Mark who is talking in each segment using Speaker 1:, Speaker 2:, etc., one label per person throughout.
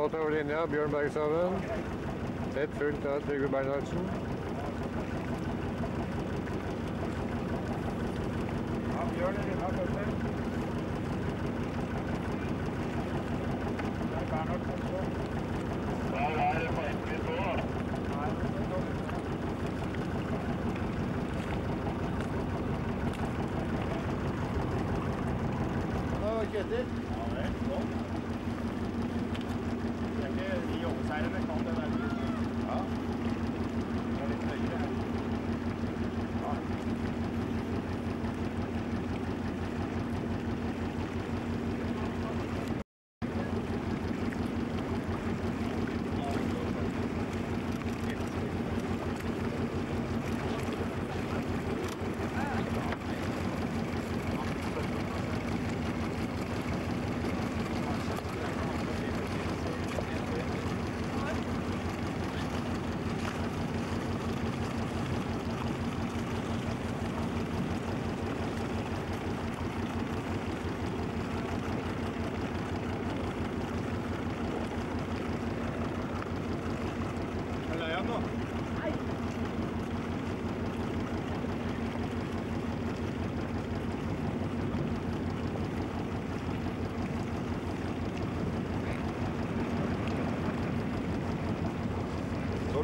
Speaker 1: Høybråten over linja, Bjørn Bergstadven. Tett fulgt av Trygve Bernhardsen.
Speaker 2: Ja, Bjørn er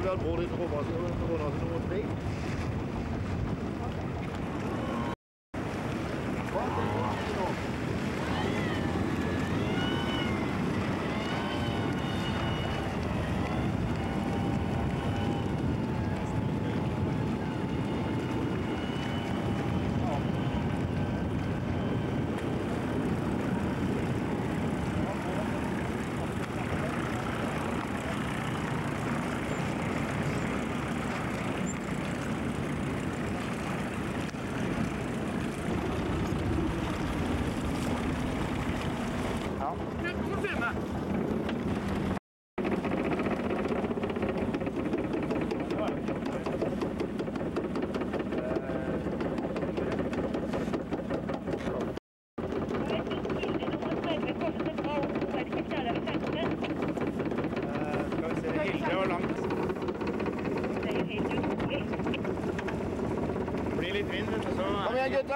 Speaker 2: all boarded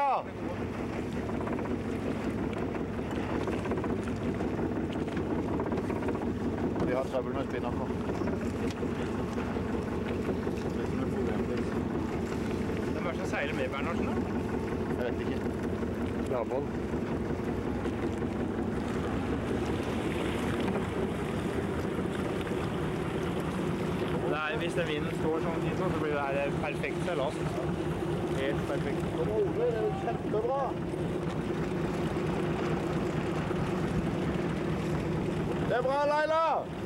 Speaker 2: klar! Vi
Speaker 3: har trøbbel med spinnaker.
Speaker 2: Hvem er det som seiler med Bernhardsen, da?
Speaker 3: Jeg vet ikke.
Speaker 1: Naboen.
Speaker 2: hvis den vinden står sånn, så blir det her perfekt seilas helt perfekt.
Speaker 3: Ole, det er kjempebra! Det er bra, Laila!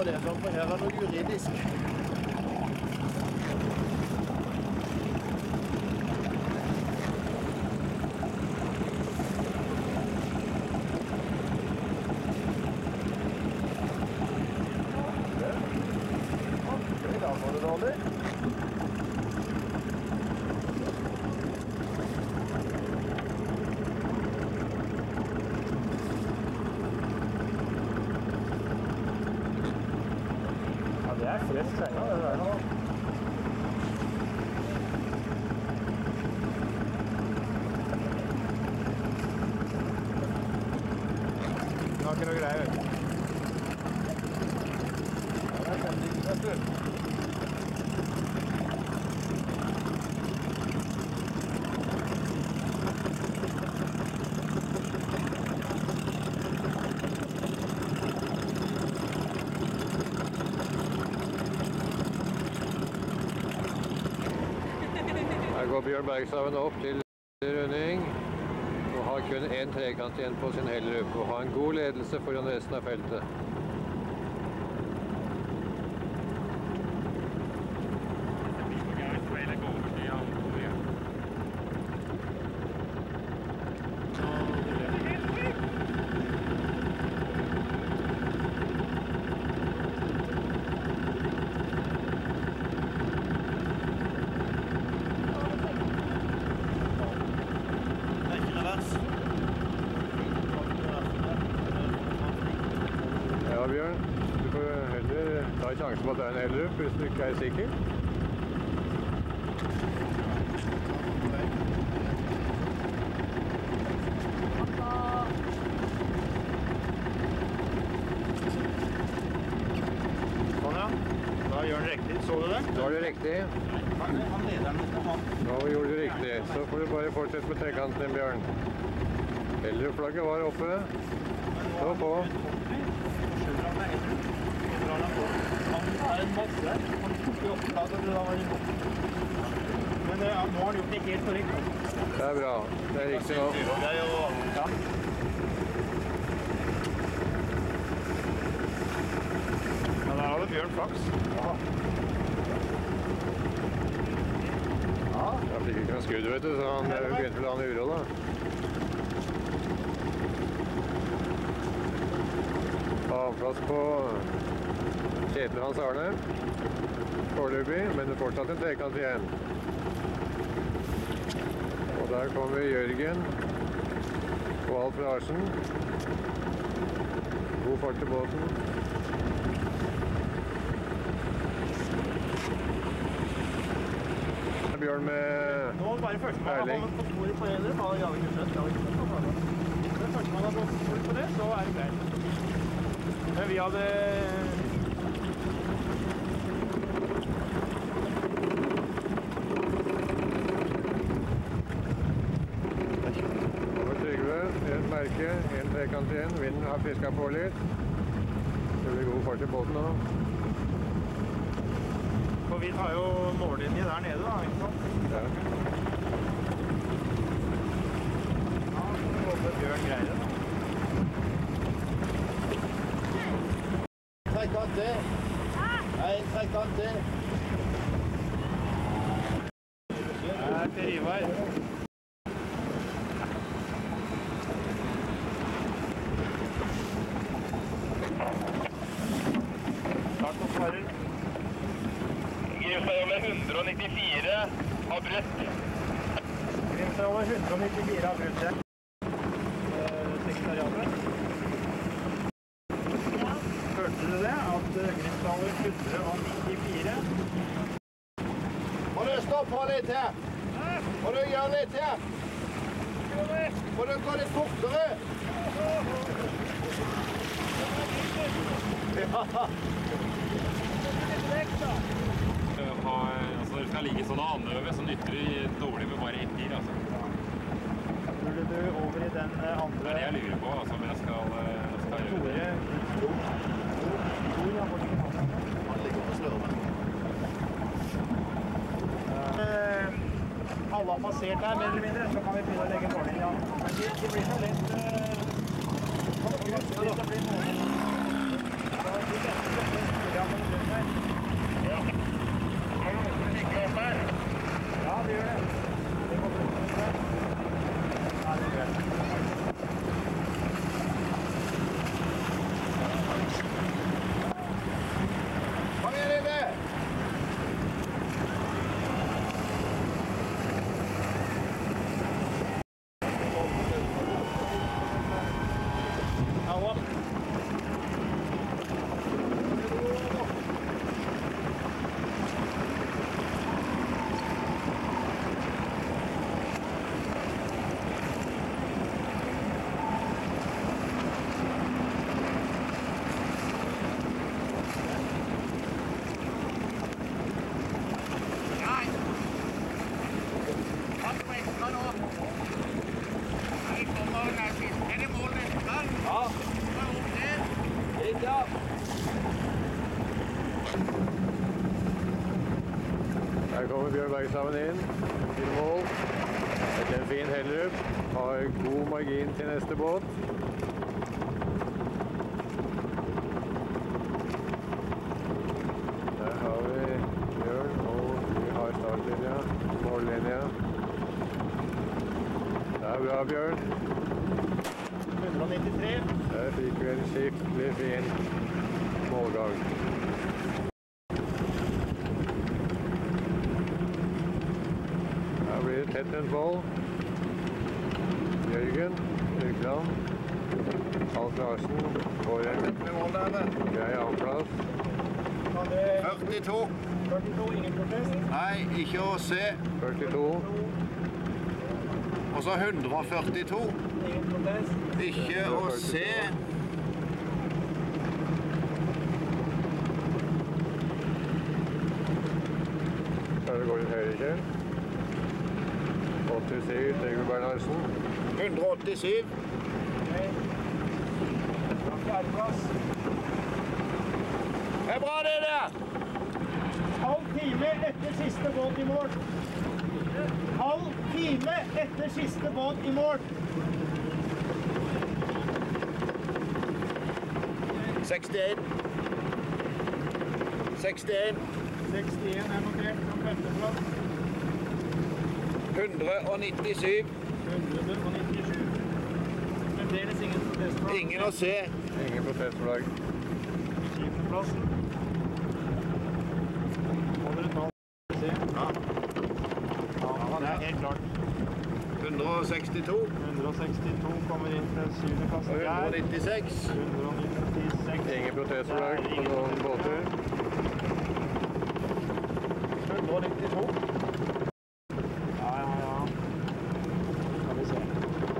Speaker 3: på det framfor her er noe juridisk.
Speaker 1: Går Bjørn Bergshaugen opp til runding og har kun én trekant igjen på sin Hellerup og har en god ledelse foran resten av feltet.
Speaker 3: Det er ikke revers.
Speaker 1: Ja, Bjørn. Du får heller ta sjansen på at det er en Hellerup hvis du ikke er sikker.
Speaker 2: Sånn, ja. Da gjør den riktig. Så du det?
Speaker 1: Da er det riktig. Nå gjorde du riktig. Så får du bare fortsette med trekanten Bjørn. Hellerup-flagget var oppe. Stå på.
Speaker 2: Men ja, nå har han gjort det helt korrekt.
Speaker 1: Det er bra. Det er riktig nå.
Speaker 3: Ja. jo
Speaker 2: Men der hadde Bjørn flaks.
Speaker 1: Jeg fikk ikke noe skudd, vet du, så han eh, begynte vel å ha en uro, da. Avplass på Kjetil Hans Arne. Foreløpig, men det er fortsatt en trekant igjen. Og der kommer Jørgen og Alf Larsen. God fart til båten. Bjørn med
Speaker 2: Nå bare førstemann har kommet på sporet på Heller. Da har vi skjønt. Men førstemann har gått på sporet på det, så er det greit. Men vi hadde
Speaker 1: Og Trygve, en merke, en igjen. Vinden har fiska på litt. Det blir god fart i båten nå.
Speaker 2: For vi tar jo mållinje der nede, da. ikke sant?
Speaker 1: Ja.
Speaker 2: Ja, så håper Bjørn greier det.
Speaker 3: trekant til. En trekant til.
Speaker 2: Det er til Ivar. Takk for svaret.
Speaker 4: Grimstadjollet 194 har brutt.
Speaker 2: 194 har brutt. Eh. Hørte du det? At eh, Grimstadjollet 194
Speaker 3: Må du stoppe litt her? Må du gjøre litt her? Må du gå litt fortere?
Speaker 5: Ja. altså skal ligge sånn og andøve, så nytter det dårlig med bare ett gir. Altså.
Speaker 2: Burde du over i den andre
Speaker 5: Det er det jeg lurer på. Altså, om jeg skal, eh, skal gjøre det.
Speaker 3: Han ligger på slørven.
Speaker 2: Eh, Alle har passert her, mer eller mindre, så kan vi begynne å legge mållinja. Men det, blir så lett eh, det blir så lett å bli mållinja. Da er det beste å få Julia på den her.
Speaker 4: Har du noen som kikker opp her?
Speaker 2: Ja, det gjør det. Det går bra. Ja, det gjør det.
Speaker 3: Kom igjen, Ine!
Speaker 1: Her kommer Bjørn Bergstaven inn til mål. Etter en fin Hellerup. Har god margin til neste båt. Der har vi Bjørn, og vi har startlinja, mållinja. Det er bra, Bjørn.
Speaker 2: 193.
Speaker 1: Der fikk vi en skikkelig fin målgang. Mål. Jørgen Rygland. Alf Larsen annenplass.
Speaker 2: Kan det
Speaker 3: 42.
Speaker 2: 42, ingen protest?
Speaker 3: Nei, ikke å se.
Speaker 1: 42.
Speaker 3: Og så 142.
Speaker 2: Ingen protest?
Speaker 3: Ikke å se.
Speaker 1: Går det høyre kjell. 87, Trygve Bernhardsen.
Speaker 3: 187.
Speaker 2: Nei. Fjerdeplass.
Speaker 3: Det er bra, det der.
Speaker 2: Halv time etter siste båt i mål. Halv time etter siste båt i mål.
Speaker 3: 61. 61.
Speaker 2: 61 er notert som femteplass.
Speaker 3: 197.
Speaker 2: 197. Fremdeles ingen protestflagg.
Speaker 3: Ingen å se.
Speaker 1: Ingen protestflagg.
Speaker 2: Syvendeplassen. Et. Se.
Speaker 3: Ja.
Speaker 2: Ja, det er helt klart.
Speaker 3: 162.
Speaker 2: 162 kommer inn til syvendeplass.
Speaker 3: Og 196.
Speaker 2: 196.
Speaker 1: Ingen protestflagg på noen båter.
Speaker 2: 192. Ja, ja, ja. Skal vi se.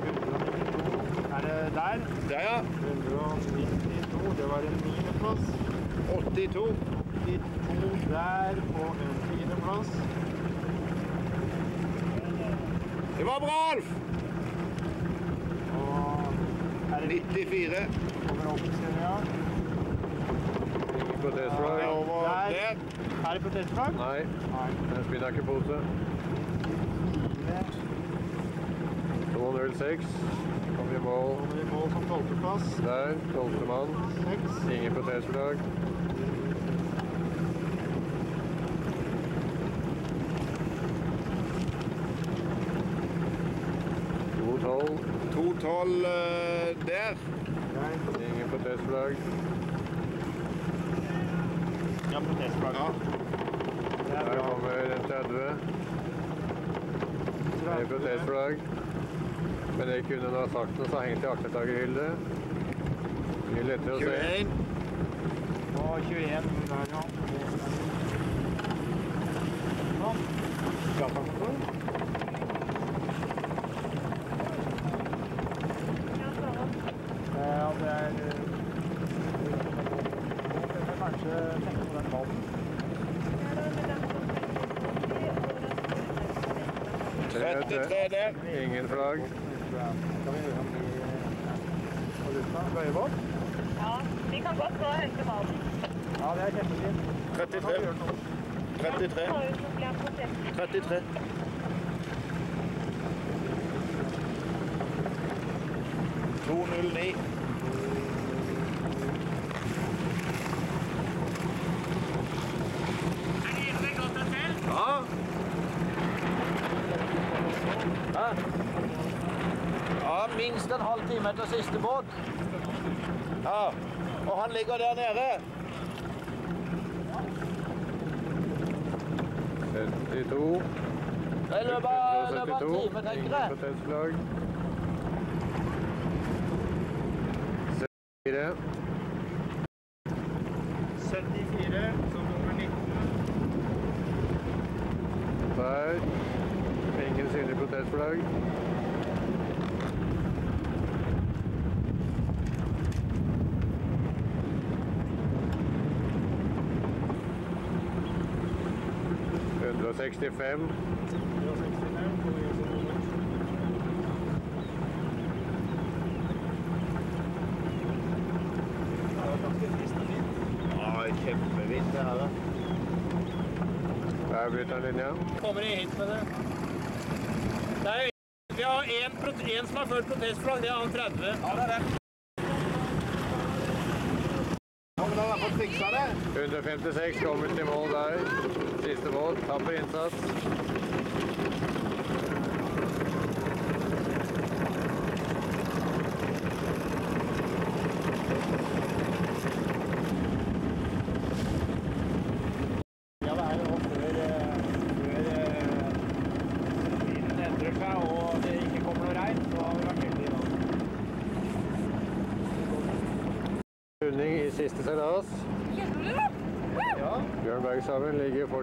Speaker 2: 192. Er det der?
Speaker 3: Der, ja.
Speaker 2: 192. Det var en niendeplass.
Speaker 3: 82.
Speaker 2: 82 der på en tiendeplass.
Speaker 3: Det var bra, Alf.
Speaker 2: Og er det
Speaker 3: 94.
Speaker 2: over åpningslinja?
Speaker 1: Ingen protestflagg.
Speaker 3: Over
Speaker 2: protestflagg.
Speaker 3: der.
Speaker 2: Er det protestflagg?
Speaker 1: Nei,
Speaker 2: Nei.
Speaker 1: den spinner ikke pose. 206. Kom i mål.
Speaker 2: Kommer i mål som tolvteplass.
Speaker 1: Der, tolvte mann.
Speaker 2: Seks.
Speaker 1: Ingen protestflagg. To tolv.
Speaker 3: 212 eh, der.
Speaker 2: Nei.
Speaker 1: Ingen protestflagg.
Speaker 2: Ja, protestflagg.
Speaker 3: Ja.
Speaker 2: Er
Speaker 1: Der kommer en 30. Ingen protestflagg. Men det kunne du ha sagt noe, så hengt i aktertakerhyllet. Mye lettere å se.
Speaker 3: 21.
Speaker 2: Og 21 der, ja. Sånn. Datakontroll. Ja, det er eh, Jeg kan kanskje tenke på den ballen.
Speaker 3: 33 der.
Speaker 1: Ingen flagg.
Speaker 2: Skal vi høre om de Bøyebåt?
Speaker 6: Ja, vi kan godt gå og hente maten.
Speaker 2: Ja, det er kjempefint.
Speaker 3: 33. 33.
Speaker 6: Ta ut noen flere protester.
Speaker 3: 33. To null ni. Ja. Ja, minst en halv time etter siste båt. Ja, og han ligger der nede.
Speaker 1: 52.
Speaker 3: Det i løpet av en
Speaker 1: 172.
Speaker 3: time, tenker jeg.
Speaker 1: protestflagg. 4.
Speaker 2: 74 165. 165 det
Speaker 3: her.
Speaker 1: Der bryter den linja.
Speaker 2: Kommer de hit med det? det er, vi har én som har ført protestflagg, det er han 30. Ja, det er det.
Speaker 1: 156 kommer til mål der. Siste mål. Tapper innsats.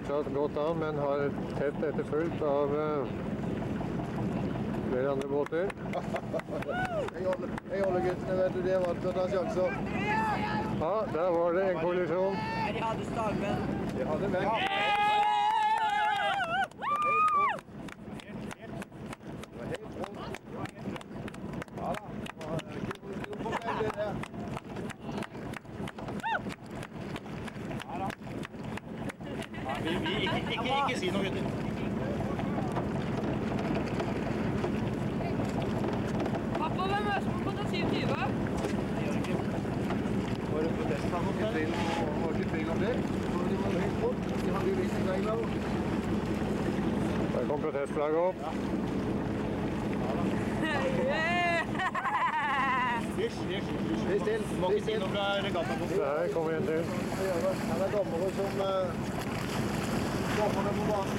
Speaker 1: Fortsatt godt an, men har tett etterfulgt av uh, flere andre båter.
Speaker 3: Jeg holder, jeg holder guttene, vet du. De er vant til å ta sjanser.
Speaker 1: Ja, der var det en kollisjon.
Speaker 3: De hadde stagmenn. De hadde Ja da. Det var ikke noe problem, det der.
Speaker 2: ja vi, vi, ikke, ikke, ikke si noe, gutter.
Speaker 7: Pappa, hvem er det som har fått 720?
Speaker 3: Var det protestflagg om det? Var ikke tvil om det. Så de var helt bort. De hadde jo vist regler.
Speaker 1: Der kom protestflagget opp.
Speaker 2: Hysj, hysj, hysj.
Speaker 3: Stå still.
Speaker 2: Du må ikke si noe fra regattabussen.
Speaker 1: Der kommer en til.
Speaker 3: Her er dommere som uh, dommerne på banen.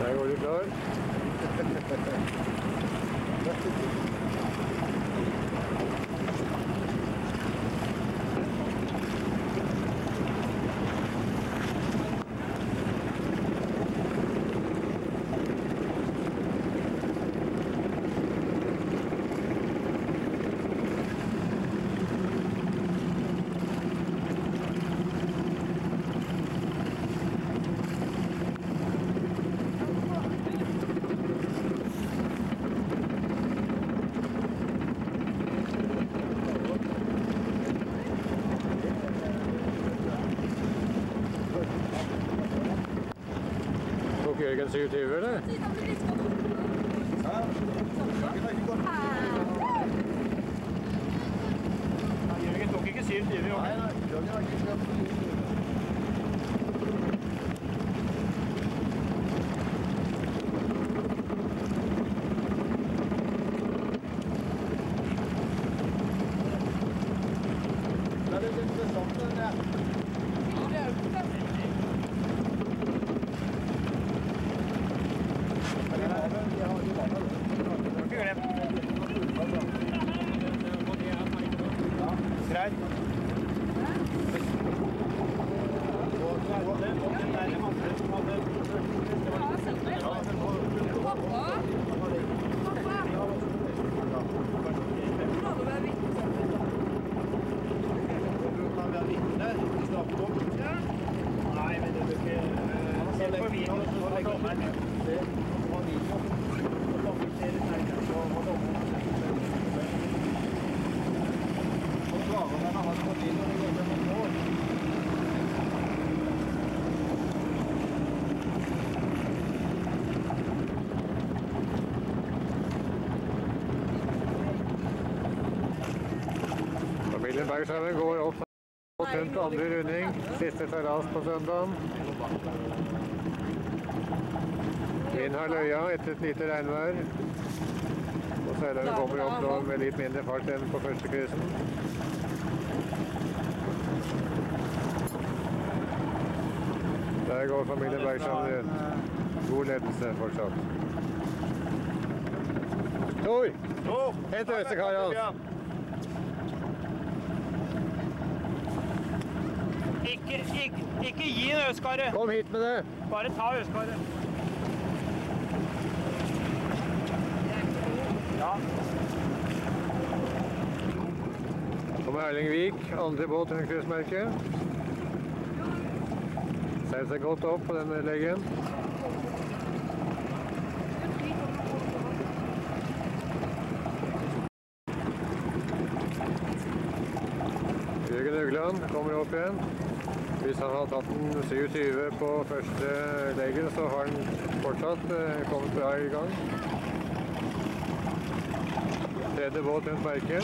Speaker 1: Der går du klar. Tok Jørgen 27, eller?
Speaker 2: Jørgen tok ikke 27 i år.
Speaker 3: Nei, nei. Jørgen har ikke skrevet Det er litt interessant, den der. Ja, de har vel- de har- de har vel-
Speaker 2: Ikke glem. Greit.
Speaker 3: Kan være vitne i straffedommen.
Speaker 2: Nei, men det bør ikke Se på videoen, så legger dommeren ned.
Speaker 3: Det var video.
Speaker 2: Og dommer ser det nærmere, så må dommeren
Speaker 3: Og svarerne har gått inn og det går gjennom mål.
Speaker 1: Familien Bergshaugen går opp andre runding. Siste terrass på søndagen. Vind har løya etter et lite regnvær. Og seilerne kommer opp nå med litt mindre fart enn på første kryssen. Der går familien Bergsand rundt. God ledelse fortsatt. Tor! Hent Østekar, Hans.
Speaker 2: Ikke, ikke, ikke gi en øskaret.
Speaker 1: Kom hit med det!
Speaker 2: Bare ta øskaret. Ja.
Speaker 1: Kommer Erling Vik, andre båt under kryssmerket. Seil seg godt opp på denne leggen. Jørgen Ugland kommer opp igjen. Hvis han har tatt en 27 på første legger, så har han fortsatt eh, kommet bra i gang. Tredje båt rundt Merken.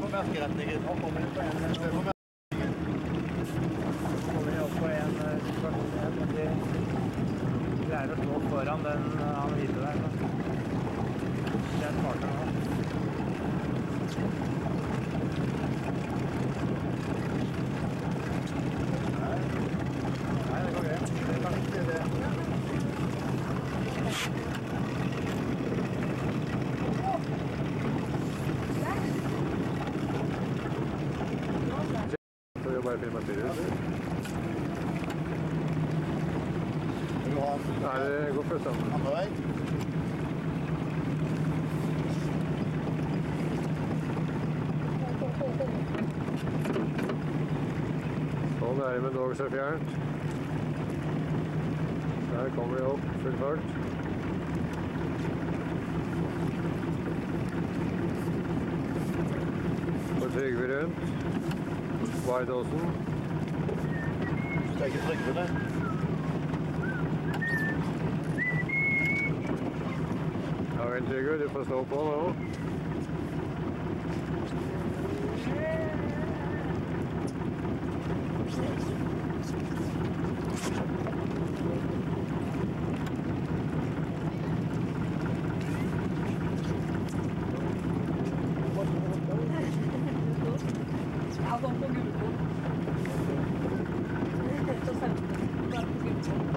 Speaker 3: På merkeretningen.
Speaker 2: Nå kommer vi på en nå kommer vi opp på en eh, situasjon igjen, men de greier å slå foran den eh, han hvite der. Så. Det er smartere nå. Nei, det går greit. Det kan ikke det.
Speaker 1: Så vi bare filmaterer.
Speaker 3: Vil du ha en
Speaker 1: Nei, det går først an.
Speaker 3: andre vei?
Speaker 1: Så nærme dog så fjernt. Der kommer de opp full fart. Så Trygve rundt. Vardåsen.
Speaker 3: Det er ikke Trygve, det.
Speaker 1: Ja vel, Trygve, du får stå på nå.
Speaker 7: Jeg har sånn på gulrot. Så sendte jeg bare på gulrot.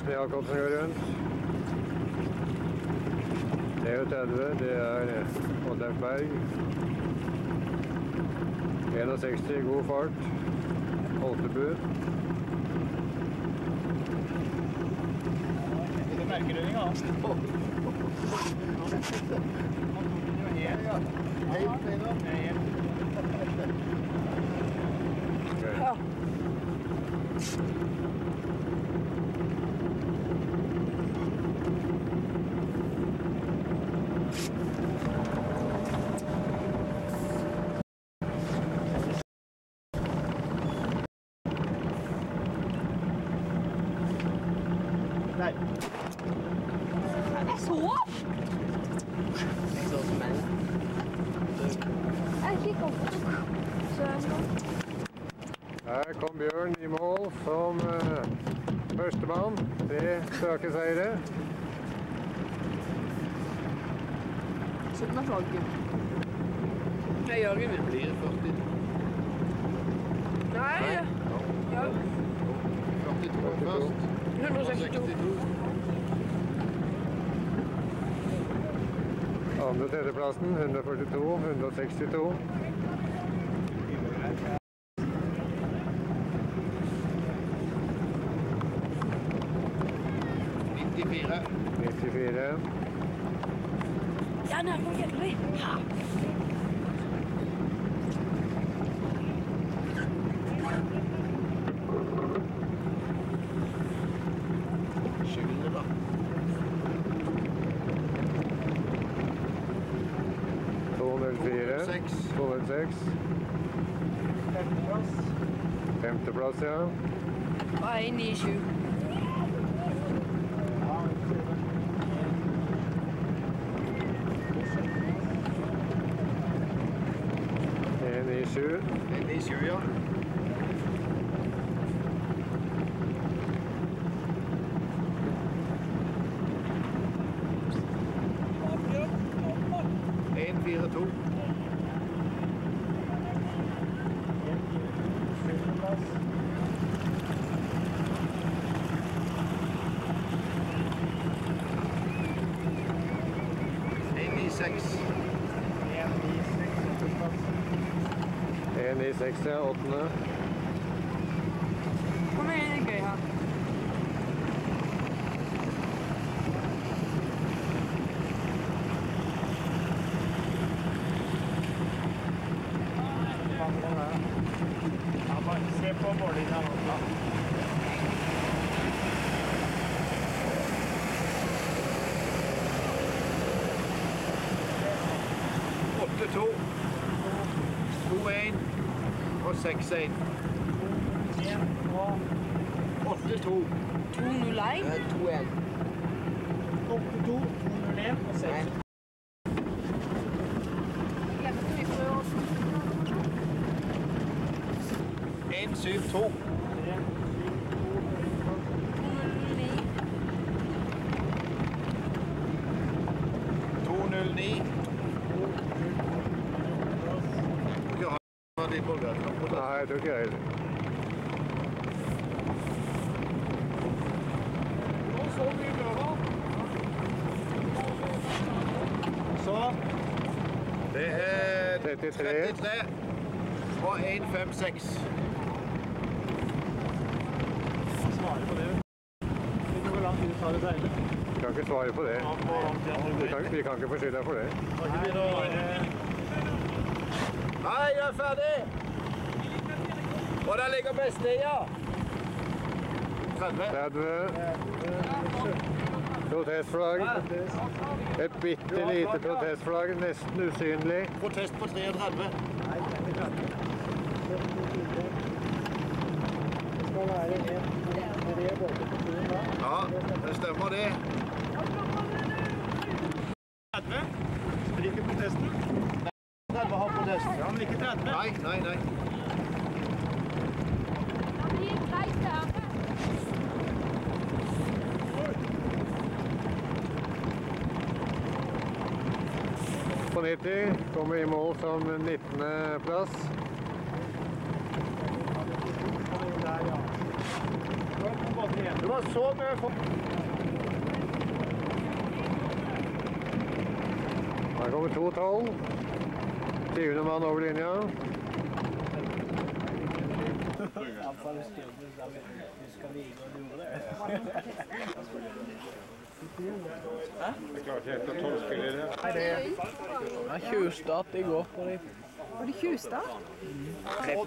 Speaker 1: Karsten Jacobsen går rundt. 33, det er Oddleif Berg. 61, god fart. Holtebu.
Speaker 2: Er.
Speaker 3: Helt feil, da.
Speaker 1: Okay.
Speaker 3: Nei.
Speaker 7: Jeg så! Jeg kikket opp. Så jeg nå.
Speaker 1: Her kom Bjørn i mål som uh, førstemann. Tre strake seire.
Speaker 7: Sett meg flagget. Nei, Jørgen det min.
Speaker 3: Blir 40.
Speaker 7: Nei, ja.
Speaker 3: 42 først.
Speaker 7: 162.
Speaker 3: 62.
Speaker 1: Andre tredjeplassen 142, 162.
Speaker 3: Nittifire.
Speaker 1: 94.
Speaker 7: Jeg er nærmere Fjelløy.
Speaker 3: Sjuende, da.
Speaker 1: 204.
Speaker 3: Seks.
Speaker 1: 206.
Speaker 2: Femteplass.
Speaker 1: Femteplass, ja.
Speaker 7: Og 197.
Speaker 2: Ja,
Speaker 1: En i sju.
Speaker 3: 197, ja.
Speaker 7: 6, 8
Speaker 3: 6-1.
Speaker 2: 1 og
Speaker 3: 8-2.
Speaker 7: 201.
Speaker 2: 8, 2, 201 og 6.
Speaker 3: En, syv, to. 209. Ja, det er Bulgaria.
Speaker 1: Nei, jeg tror ikke jeg.
Speaker 2: Så
Speaker 3: Det er
Speaker 1: 33.
Speaker 3: 33 og 156.
Speaker 2: svarer på det. Hvor lang tid det tar å seile?
Speaker 1: Vi kan ikke svare på det.
Speaker 2: Det
Speaker 1: Vi kan, vi kan ikke få deg for det.
Speaker 2: Kan ikke begynne å være
Speaker 3: Nei, jeg er ferdig! Og der ligger bestia. 30.
Speaker 1: 30. Protestflagg. Et bitte lite protestflagg, nesten usynlig.
Speaker 3: Protest på 33.
Speaker 2: Det skal være en, to, tre båter på turen da.
Speaker 3: Ja, det stemmer det.
Speaker 2: 30. Stryker protesten.
Speaker 3: 30 har protest.
Speaker 2: Ja, men ikke 30.
Speaker 3: Nei, nei, nei.
Speaker 1: På 90 kommer i mål som 19. plass.
Speaker 2: Det var to båter igjen.
Speaker 3: Det var så mye folk.
Speaker 1: Her kommer 2-12. 20. mann over linja.
Speaker 8: Det er tjuvstart i går dem.
Speaker 7: Var det tjuvstart?
Speaker 3: Og